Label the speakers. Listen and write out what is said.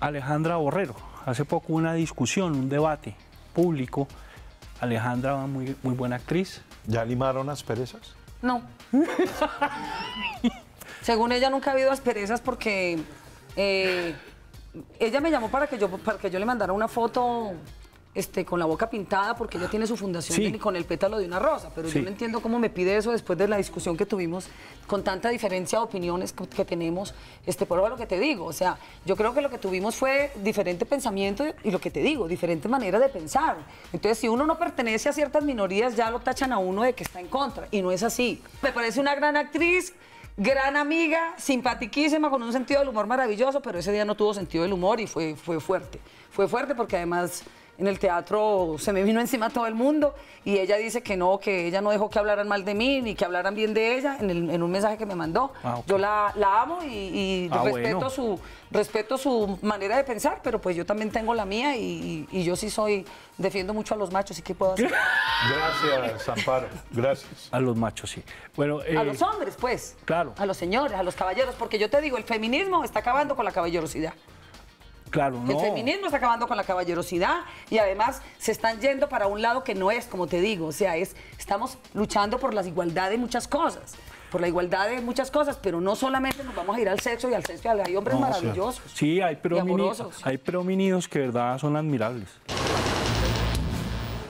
Speaker 1: Alejandra Borrero. Hace poco una discusión, un debate público. Alejandra, muy, muy buena actriz.
Speaker 2: ¿Ya limaron asperezas?
Speaker 3: No. Según ella nunca ha habido asperezas porque eh, ella me llamó para que yo para que yo le mandara una foto este, con la boca pintada porque ella tiene su fundación
Speaker 1: Sí.
Speaker 3: con el pétalo de una rosa, pero
Speaker 1: Sí.
Speaker 3: yo no entiendo cómo me pide eso después de la discusión que tuvimos con tanta diferencia de opiniones que, que tenemos, este, por lo que te digo, o sea, yo creo que lo que tuvimos fue diferente pensamiento y lo que te digo, diferente manera de pensar. Entonces, si uno no pertenece a ciertas minorías, ya lo tachan a uno de que está en contra, y no es así. Me parece una gran actriz, gran amiga, simpatiquísima, con un sentido del humor maravilloso, pero ese día no tuvo sentido del humor y fue, fue fuerte. Fue fuerte porque además en el teatro se me vino encima todo el mundo y ella dice que no, que ella no dejó que hablaran mal de mí ni que hablaran bien de ella en, el- en un mensaje que me mandó.
Speaker 1: Ah.
Speaker 3: Yo la, la amo y, y
Speaker 1: Ah,
Speaker 3: respeto,
Speaker 1: bueno.
Speaker 3: su, respeto su manera de pensar, pero pues yo también tengo la mía y, y- y yo sí soy, defiendo mucho a los machos y qué puedo hacer.
Speaker 2: Gracias, Amparo. Gracias.
Speaker 1: A los machos, sí. Bueno,
Speaker 3: A
Speaker 1: eh,
Speaker 3: los hombres, pues.
Speaker 1: claro.
Speaker 3: A los señores, a los caballeros, porque yo te digo, el feminismo está acabando con la caballerosidad.
Speaker 1: Claro, no.
Speaker 3: El feminismo está acabando con la caballerosidad y además se están yendo para un lado que no es, como te digo, o sea, es estamos luchando por la igualdad de muchas cosas, por la igualdad de muchas cosas, pero no solamente nos vamos a ir al sexo y al sexo, hay hombres
Speaker 1: No,
Speaker 3: maravillosos.
Speaker 1: Sí, hay
Speaker 3: y
Speaker 1: promini-
Speaker 3: amorosos.
Speaker 1: hay prominidos que de verdad son admirables.